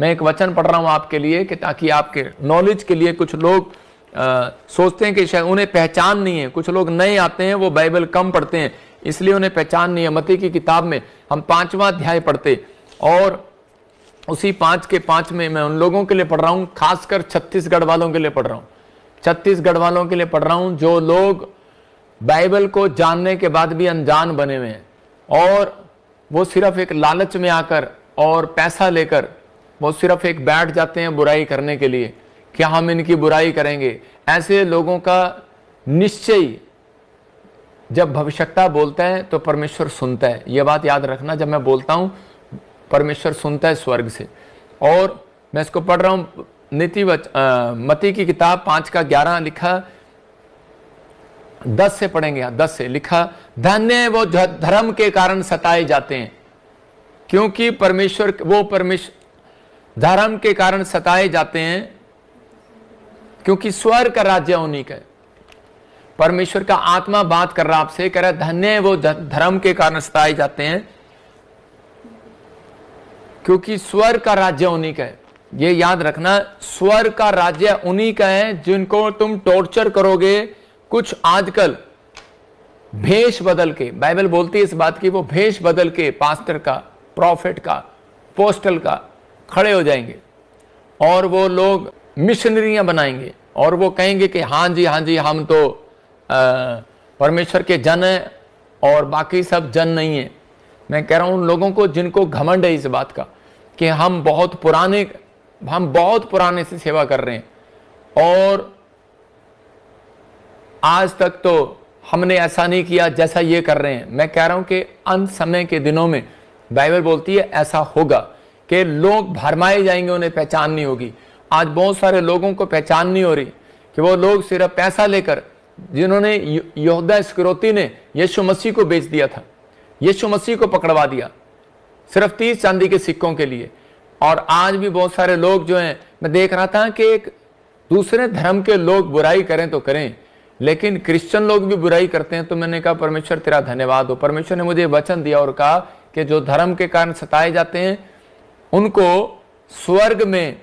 मैं एक वचन पढ़ रहा हूँ आपके लिए कि ताकि आपके नॉलेज के लिए कुछ लोग आ, सोचते हैं कि शायद उन्हें पहचान नहीं है। कुछ लोग नए आते हैं वो बाइबल कम पढ़ते हैं इसलिए उन्हें पहचान नहीं है। मती की किताब में हम पांचवा अध्याय पढ़ते और उसी पाँच के पाँच में मैं उन लोगों के लिए पढ़ रहा हूँ खासकर छत्तीसगढ़ वालों के लिए पढ़ रहा हूँ। छत्तीसगढ़ वालों के लिए पढ़ रहा हूँ जो लोग बाइबल को जानने के बाद भी अनजान बने हुए हैं और वो सिर्फ़ एक लालच में आकर और पैसा लेकर वो सिर्फ़ एक बैठ जाते हैं बुराई करने के लिए क्या हम इनकी बुराई करेंगे। ऐसे लोगों का निश्चय जब भविष्यता बोलता है तो परमेश्वर सुनता है। यह बात याद रखना, जब मैं बोलता हूँ, परमेश्वर सुनता है स्वर्ग से। और मैं इसको पढ़ रहा हूँ नीति मती की किताब पाँच का ग्यारह लिखा, दस से पढ़ेंगे यहाँ दस से लिखा, धन्य वो धर्म के कारण सताए जाते हैं, क्योंकि परमेश्वर, वो परमेश्वर धर्म के कारण सताए जाते हैं, क्योंकि स्वर का राज्य उन्हीं का परमेश्वर का आत्मा बात कर रहा आपसे, कह रहा धन्य वो धर्म के कारण सताए जाते हैं, क्योंकि स्वर का राज्य उन्हीं का है। ये याद रखना स्वर का राज्य उन्हीं का है जिनको तुम टॉर्चर करोगे कुछ आजकल भेष बदल के। बाइबल बोलती है इस बात की, वो भेष बदल के, पास्टर का, प्रॉफिट का, पोस्टल का खड़े हो जाएँगे। और वो लोग मिशनरियाँ बनाएँगे। और वो कहेंगे कि हाँ जी हाँ जी, हम तो परमेश्वर के जन हैं और बाकी सब जन नहीं है। मैं कह रहा हूँ उन लोगों को जिनको घमंड है इस बात का कि हम बहुत पुराने, हम बहुत पुराने से सेवा कर रहे हैं। और आज तक तो हमने ऐसा नहीं किया जैसा ये कर रहे हैं। मैं कह रहा हूँ कि अंत समय के दिनों में बाइबल बोलती है, ऐसा होगा। कि लोग भरमाए जाएँगे, उन्हें पहचान नहीं होगी। आज बहुत सारे लोगों को पहचान नहीं हो रही कि वो लोग सिर्फ़ पैसा लेकर, जिन्होंने योहदा स्क्रोती ने यीशु मसीह को बेच दिया था, यीशु मसीह को पकड़वा दिया, सिर्फ़ तीस चांदी के सिक्कों के लिए। और आज भी बहुत सारे लोग जो हैं, मैं देख रहा था कि एक दूसरे धर्म के लोग बुराई करें तो करें, लेकिन क्रिश्चियन लोग भी बुराई करते हैं तो मैंने कहा, परमेश्वर, तेरा धन्यवाद हो। परमेश्वर ने मुझे वचन दिया और कहा कि जो धर्म के कारण सताए जाते हैं उनको स्वर्ग में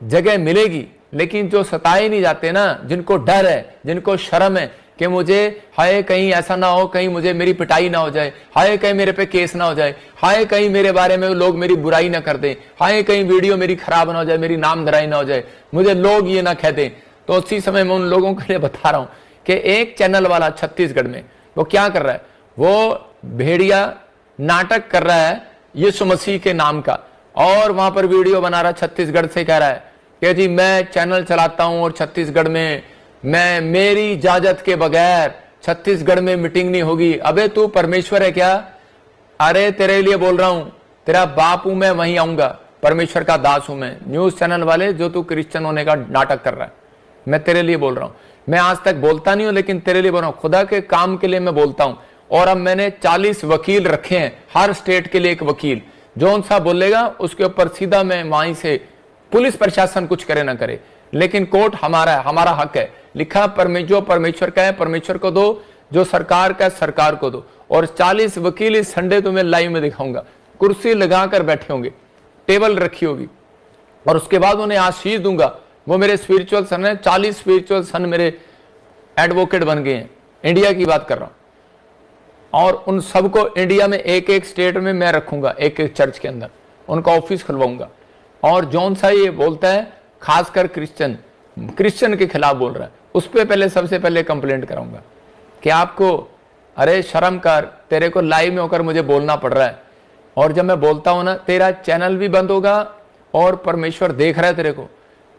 जगह मिलेगी। लेकिन जो सताए नहीं जाते ना, जिनको डर है, जिनको शर्म है कि मुझे, हाय, कहीं ऐसा ना हो, कहीं मुझे मेरी पिटाई ना हो जाए, हाय, कहीं मेरे पे केस ना हो जाए, हाय, कहीं मेरे बारे में लोग मेरी बुराई ना कर दें, हाय, कहीं वीडियो मेरी खराब ना हो जाए, मेरी नाम धराई ना हो जाए, मुझे लोग ये ना कह दें। तो उसी समय मैं उन लोगों के लिए बता रहा हूँ कि एक चैनल वाला छत्तीसगढ़ में, वो क्या कर रहा है? वो भेड़िया नाटक कर रहा है यीशु मसीह के नाम का। और वहाँ पर वीडियो बना रहा, छत्तीसगढ़ से कह रहा है कि जी मैं चैनल चलाता हूँ और छत्तीसगढ़ में मैं मेरी इजाज़त के बगैर छत्तीसगढ़ में मीटिंग नहीं होगी। अबे तू परमेश्वर है क्या? अरे तेरे लिए बोल रहा हूँ, तेरा बाप हूँ मैं, वहीं आऊँगा। परमेश्वर का दास हूँ मैं। न्यूज़ चैनल वाले जो तू क्रिश्चियन होने का नाटक कर रहा है, मैं तेरे लिए बोल रहा हूँ। मैं आज तक बोलता नहीं हूँ, लेकिन तेरे लिए बोल रहा हूँ। खुदा के काम के लिए मैं बोलता हूँ। और अब मैंने 40 वकील रखे हैं, हर स्टेट के लिए एक वकील। जो सा बोलेगा, उसके ऊपर सीधा मैं वहीं से पुलिस प्रशासन कुछ करे ना करे। लेकिन कोर्ट हमारा है, हमारा हक है। लिखा, परमे, जो परमेश्वर का है, परमेश्वर को दो, जो सरकार का है, सरकार को दो। और 40 वकील इस संडे तो मैं लाइव में दिखाऊँगा। कुर्सी लगाकर बैठे होंगे, टेबल रखी होगी। और उसके बाद उन्हें आशीष दूँगा। वो मेरे स्पिरिचुअल सन है, चालीस स्पिरिचुअल सन मेरे एडवोकेट बन गए हैं। इंडिया की बात कर रहा हूँ। और उन सबको इंडिया में एक एक स्टेट में मैं रखूँगा एक एक चर्च के अंदर। उनका ऑफ़िस खुलवाऊँगा। और जौन सा ये बोलता है, खासकर क्रिश्चियन क्रिश्चियन के खिलाफ बोल रहा है। उस पर पहले, सबसे पहले कंप्लेंट कराऊँगा कि आपको, अरे शर्म कर, तेरे को लाइव में होकर मुझे बोलना पड़ रहा है। और जब मैं बोलता हूँ ना, तेरा चैनल भी बंद होगा और परमेश्वर देख रहा है तेरे को।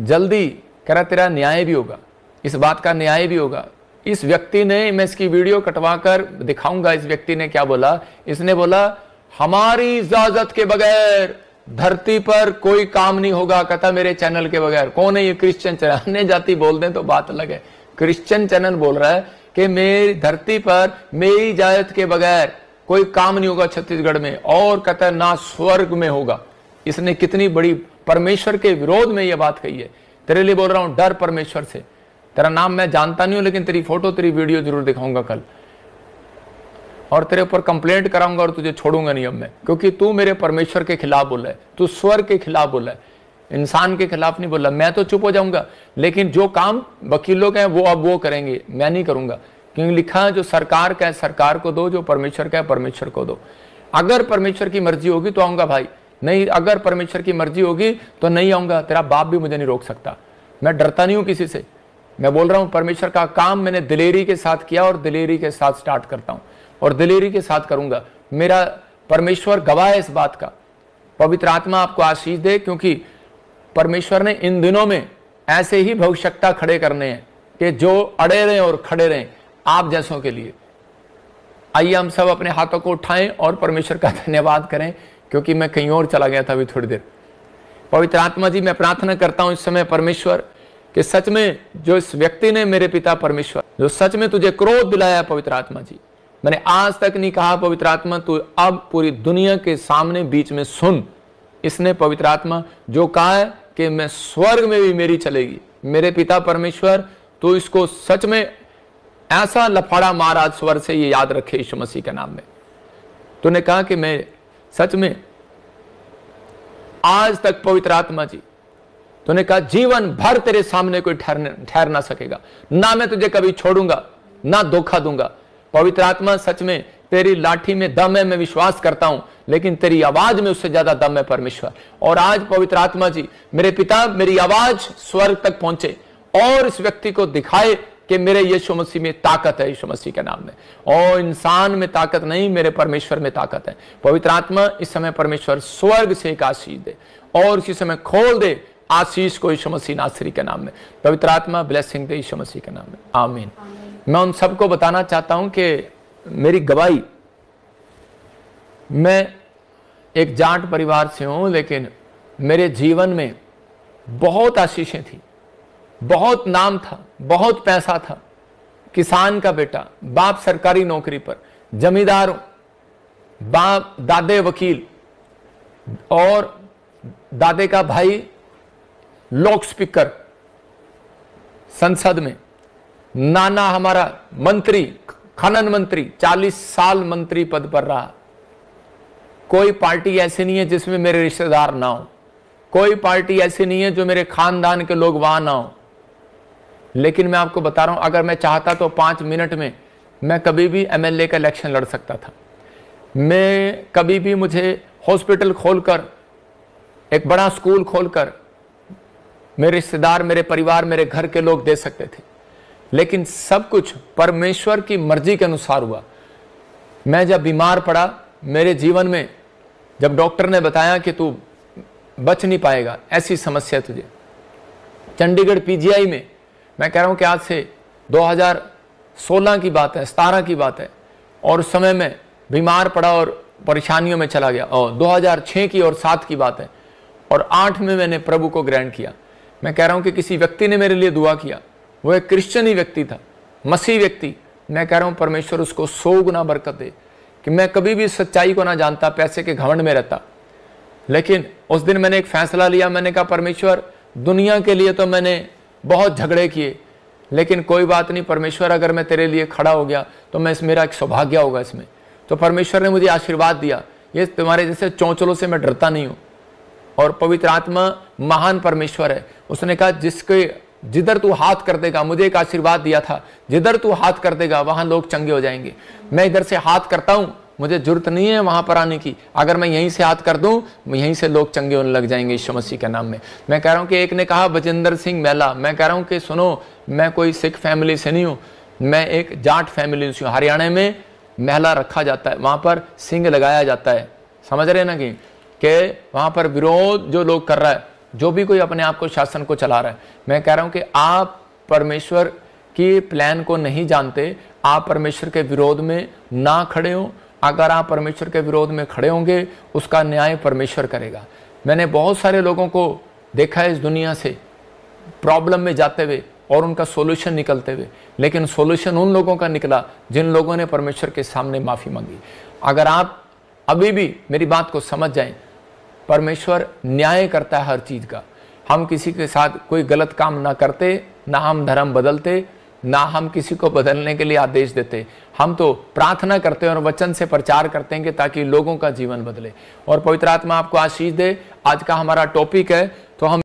जल्दी कह रहा तेरा न्याय भी होगा। इस बात का न्याय भी होगा। इस व्यक्ति ने, मैं इसकी वीडियो कटवा कर दिखाऊँगा, इस व्यक्ति ने क्या बोला? इसने बोला, हमारी इजाज़त के बगैर धरती पर कोई काम नहीं होगा, कथा मेरे चैनल के बगैर। कौन है ये? Christian channel. अन्य जाति बोल दें तो बात अलग है। क्रिश्चियन चैनल बोल रहा है कि मेरी धरती पर मेरी इजाज़त के बगैर कोई काम नहीं होगा छत्तीसगढ़ में और कथा ना स्वर्ग में होगा। इसने कितनी बड़ी परमेश्वर के विरोध में यह बात कही है। तेरे लिए बोल रहा हूँ, डर परमेश्वर से। तेरा नाम मैं जानता नहीं हूँ, लेकिन तेरी फ़ोटो तेरी वीडियो ज़रूर दिखाऊँगा कल। और तेरे ऊपर कंप्लेंट कराऊँगा और तुझे छोड़ूँगा नहीं अब मैं। क्योंकि तू मेरे परमेश्वर के खिलाफ बोला है। तू स्वर के खिलाफ बोला है। इंसान के खिलाफ नहीं बोला। मैं तो चुप हो जाऊँगा। लेकिन जो काम वकीलों लोग हैं, वो अब वो करेंगे। मैं नहीं करूँगा। क्योंकि लिखा है, जो सरकार का है, सरकार को दो, जो परमेश्वर का है, परमेश्वर को दो। अगर परमेश्वर की मर्ज़ी होगी तो आऊँगा भाई। नहीं, अगर परमेश्वर की मर्ज़ी होगी तो नहीं आऊँगा। तेरा बाप भी मुझे नहीं रोक सकता। मैं डरता नहीं हूँ किसी से। मैं बोल रहा हूँ, परमेश्वर का काम मैंने दिलेरी के साथ किया और दिलेरी के साथ स्टार्ट करता हूँ। और दिलेरी के साथ करूँगा। मेरा परमेश्वर गवाह है इस बात का। पवित्र आत्मा आपको आशीष दे, क्योंकि परमेश्वर ने इन दिनों में ऐसे ही भविष्यता खड़े करने हैं कि जो अड़े रहे और खड़े रहे, आप जैसों के लिए। आइए हम सब अपने हाथों को उठाएँ और परमेश्वर का धन्यवाद करें, क्योंकि मैं कहीं और चला गया था अभी थोड़ी देर। पवित्र आत्मा जी, मैं प्रार्थना करता हूँ इस समय परमेश्वर कि सच में जो इस व्यक्ति ने मेरे पिता परमेश्वर, जो सच में तुझे क्रोध दिलाया पवित्र आत्मा जी। मैंने आज तक नहीं कहा पवित्र आत्मा, तू अब पूरी दुनिया के सामने बीच में सुन। इसने पवित्र आत्मा जो कहा है कि मैं स्वर्ग में भी मेरी चलेगी। मेरे पिता परमेश्वर तो इसको सच में ऐसा लफाड़ा महाराज स्वर से, ये याद रखे यीशु मसीह के नाम में। तूने कहा कि मैं सच में आज तक पवित्र आत्मा जी तूने कहा, जीवन भर तेरे सामने कोई ठहरने, ठहर ना सकेगा। ना मैं तुझे कभी छोड़ूँगा, ना धोखा दूँगा। पवित्र आत्मा सच में तेरी लाठी में, दम है, मैं विश्वास करता हूँ, लेकिन तेरी आवाज़ में उससे ज़्यादा दम है परमेश्वर। और आज पवित्र आत्मा जी, मेरे पिता, मेरी आवाज़ स्वर्ग तक पहुँचे और इस व्यक्ति को दिखाए कि मेरे यीशु मसीह में ताकत है, यीशु मसीह के नाम में। और इंसान में ताकत नहीं, मेरे परमेश्वर में ताकत है। पवित्र आत्मा इस समय परमेश्वर स्वर्ग से एक आशीष दे और इसी समय खोल दे आशीष को यीशु मसीह नासरी के नाम में, पवित्र आत्मा ब्लेसिंग दे यीशु मसीह के नाम में। आमीन। मैं उन सबको बताना चाहता हूँ कि मेरी गवाही, मैं एक जाट परिवार से हूँ, लेकिन मेरे जीवन में बहुत आशीषें थी। बहुत नाम था, बहुत पैसा था। किसान का बेटा, बाप सरकारी नौकरी पर, जमींदार बाप, दादे वकील और दादे का भाई लोक स्पीकर संसद में, नाना हमारा मंत्री, खनन मंत्री 40 साल मंत्री पद पर रहा। कोई पार्टी ऐसी नहीं है जिसमें मेरे रिश्तेदार ना हो। कोई पार्टी ऐसी नहीं है जो मेरे खानदान के लोग वहाँ ना हो। लेकिन मैं आपको बता रहा हूँ, अगर मैं चाहता तो पाँच मिनट में मैं कभी भी एमएलए का इलेक्शन लड़ सकता था। मैं कभी भी मुझे हॉस्पिटल खोलकर, एक बड़ा स्कूल खोलकर मेरे रिश्तेदार, मेरे परिवार, मेरे घर के लोग दे सकते थे। लेकिन सब कुछ परमेश्वर की मर्ज़ी के अनुसार हुआ। मैं जब बीमार पड़ा, मेरे जीवन में जब डॉक्टर ने बताया कि तू बच नहीं पाएगा, ऐसी समस्या तुझे। चंडीगढ़ पीजीआई में मैं कह रहा हूँ कि आज से 2016 की बात है, सतारह की बात है, और उस समय में बीमार पड़ा और परेशानियों में चला गया। और 2006 की और सात की बात है, और आठ में मैंने प्रभु को ग्रहण किया। मैं कह रहा हूँ कि किसी व्यक्ति ने मेरे लिए दुआ किया। वो एक क्रिश्चियन ही व्यक्ति था, मसीह व्यक्ति। मैं कह रहा हूँ, परमेश्वर उसको सौ गुना बरकत दे कि मैं कभी भी सच्चाई को ना जानता, पैसे के घमंड में रहता। लेकिन उस दिन मैंने एक फैसला लिया, मैंने कहा, परमेश्वर, दुनिया के लिए तो मैंने बहुत झगड़े किए, लेकिन कोई बात नहीं, परमेश्वर, अगर मैं तेरे लिए खड़ा हो गया तो मैं इस, मेरा एक सौभाग्य होगा इसमें। तो परमेश्वर ने मुझे आशीर्वाद दिया। ये तुम्हारे जैसे चौंचलों से मैं डरता नहीं हूँ। और पवित्र आत्मा महान परमेश्वर है। उसने कहा, जिसके, जिधर तू हाथ कर देगा, मुझे एक आशीर्वाद दिया था, जिधर तू हाथ कर देगा, वहाँ लोग चंगे हो जाएँगे। मैं इधर से हाथ करता हूँ, मुझे ज़रूरत नहीं है वहाँ पर आने की। अगर मैं यहीं से हाथ कर दूँ, यहीं से लोग चंगे होने लग जाएँगे ईश्वर मसीह के नाम में। मैं कह रहा हूँ कि एक ने कहा, बजिंदर सिंह मेला मैं कह रहा हूँ कि सुनो, मैं कोई सिख फैमिली से नहीं हूँ, मैं एक जाट फैमिली से हूँ। हरियाणा में मेला रखा जाता है, वहाँ पर सिंह लगाया जाता है। समझ रहे ना कि? कि वहाँ पर विरोध जो लोग कर रहा है, जो भी कोई अपने आप को शासन को चला रहा है, मैं कह रहा हूँ कि आप परमेश्वर की प्लान को नहीं जानते, आप परमेश्वर के विरोध में ना खड़े हो। अगर आप परमेश्वर के विरोध में खड़े होंगे, उसका न्याय परमेश्वर करेगा। मैंने बहुत सारे लोगों को देखा है इस दुनिया से प्रॉब्लम में जाते हुए और उनका सॉल्यूशन निकलते हुए। लेकिन सॉल्यूशन उन लोगों का निकला जिन लोगों ने परमेश्वर के सामने माफ़ी मांगी। अगर आप अभी भी मेरी बात को समझ जाएँ परमेश्वर न्याय करता है हर चीज़ का। हम किसी के साथ कोई गलत काम ना करते, ना हम धर्म बदलते, ना हम किसी को बदलने के लिए आदेश देते। हम तो प्रार्थना करते हैं और वचन से प्रचार करते हैं कि ताकि लोगों का जीवन बदले। और पवित्र आत्मा आपको आशीष दे। आज का हमारा टॉपिक है तो हम